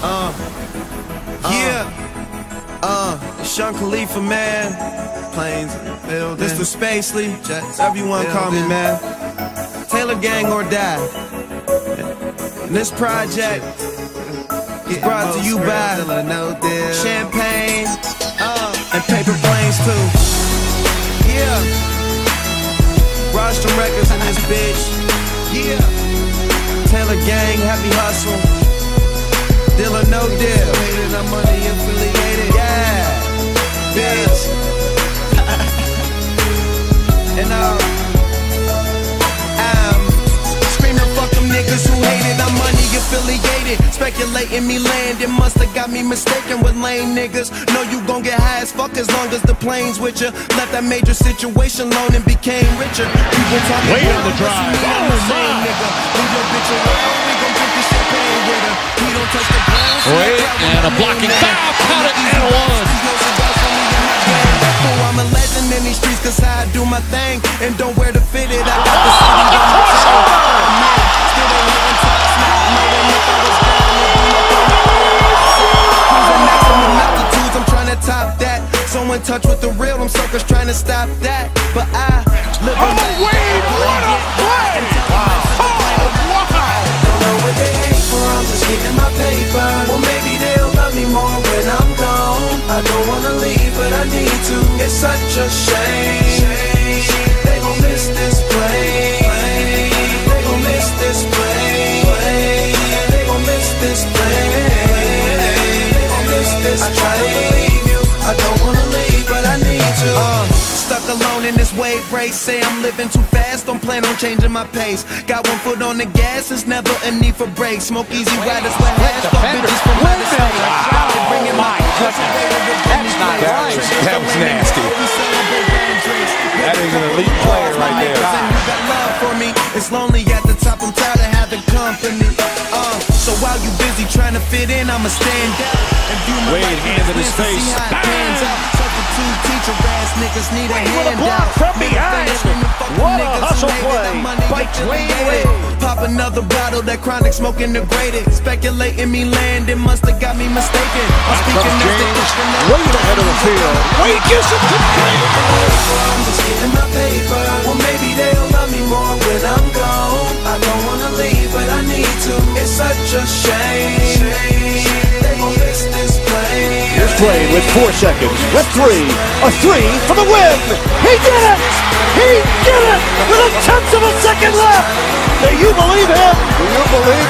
Uh, yeah. Uh, Sean Khalifa, man. Planes in the building. Mr. Spacely, Jets, everyone call me, man. Taylor Gang or Die. And this project is brought to you by Champagne uh, and Paper Planes, too. Yeah. Rostrum Records in this bitch. Yeah. Taylor Gang, Happy Hustle. I'm affiliated. Speculating me landing. Must have got me mistaken with lame niggas. Know you gon' get high as fuck as long as the plane's with you. Left that major situation alone and became richer. People talking Way on the drive. Oh, I'm Oh, my. nigga. Leave your bitch alone. We gon' drink champagne with her. He don't touch the ground. Wait, and a blocking foul. Count it, and one. These no cigars for me in my game. Fool, I'm a legend in these streets cause I do my thing. And don't wear the fitted. I in touch with the real, them suckers trying to stop that. But I live life. Oh, Wade, what a play! Oh, oh, don't know what they hate for, I'm just getting my paper. Well, maybe they'll love me more when I'm gone. I don't wanna leave, but I need to. It's such a shame. Race. Say I'm living too fast, don't plan on changing my pace. Got one foot on the gas, it's never a need for brakes. Smoke easy riders with hash, thought bitches from out of state. Bringing my with Benny not right. That was nasty. go, we celebrate Grand drinks. That is an elite player right there. And you got love for me. It's lonely at the top, I'm tired of having company. Uh, so while you busy trying to fit in, I'ma stand out and view my Wade, life hand in his as wins and face. See how it. Substitute teacher ass niggas need a Wade handout. from behind. finger screaming, fuck them What a hustle play by. Dwyane Pop another bottle, that chronic smoking degraded. Speculating me landing, must have got me mistaken. I'm speaking Comes as the James, way ahead of the field. Wade gives it to Wade. With four seconds, with three, a three for the win. He did it! He did it! With a tenth of a second left. Do you believe him? Do you believe